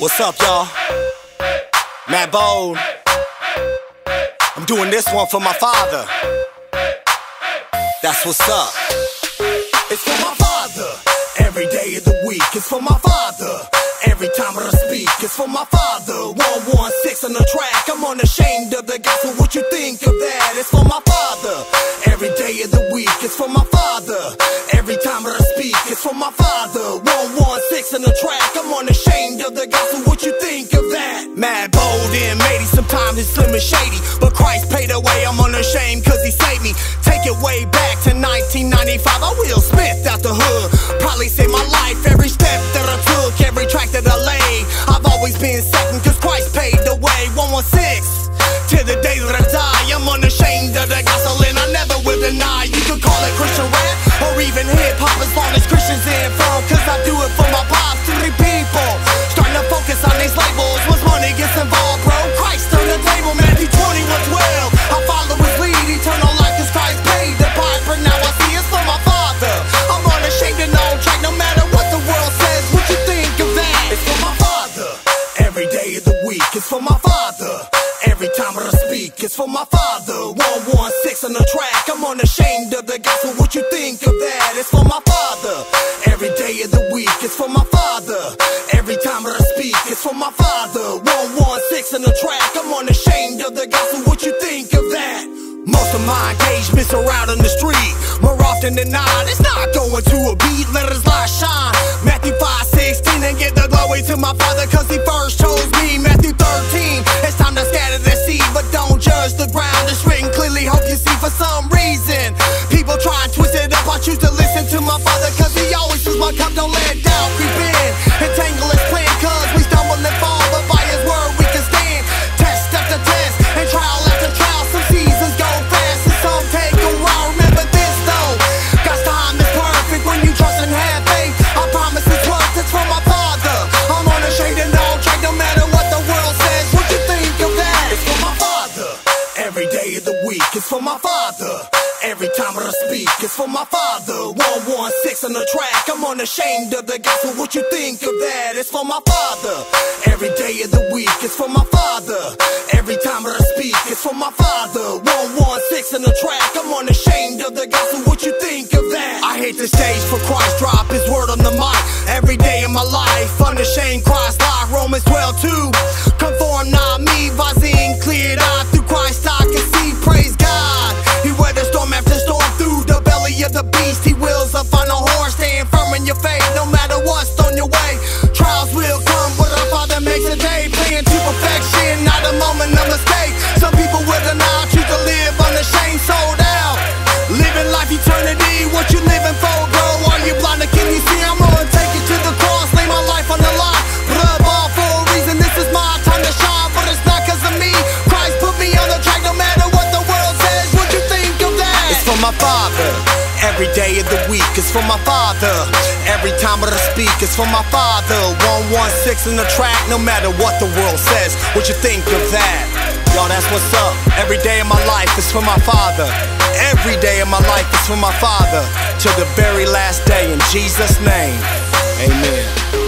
What's up, y'all? Matt Bold. I'm doing this one for my father. That's what's up. It's for my father. Every day of the week, it's for my father. Every time I speak, it's for my father. 116 on the track, I'm unashamed of the gospel. What you think of that? It's for my 116 on the track, I'm unashamed of the gospel. What you think of that? Mad, bold, and matey, sometimes it's slim and shady. But Christ for my father. 116 on the track, I'm unashamed of the gospel. What you think of that? It's for my father. Every day of the week, it's for my father. Every time that I speak, it's for my father. 116 on the track, I'm unashamed of the gospel. What you think of that? Most of my engagements are out on the street. More often than not, it's not going to a beat. Let his light shine. Matthew 5 16 and get the glory to my father, cause he for my father. Every time I speak, it's for my father. 116 on the track, I'm unashamed of the gospel. What you think of that? It's for my father. Every day of the week, it's for my father. Every time I speak, it's for my father. 116 on the track, I'm unashamed of the gospel. What you think of that? I hate the stage for Christ, drop his word on the mic. Every day of my life, unashamed Christ like Romans 12 2. What you living for, bro? Are you blind can you see? I'm take to the cross, lay my life on the line. Blood ball for a reason, this is my time to shine, but it's not cause of me. Christ put me on the track, no matter what the world says. What you think of that? It's for my father. Every day of the week is for my father. Every time that I speak is for my father. 116 in the track, no matter what the world says. What you think of that? Y'all, that's what's up. Every day of my life is for my father. Every day of my life is for my father. Till the very last day, in Jesus' name. Amen.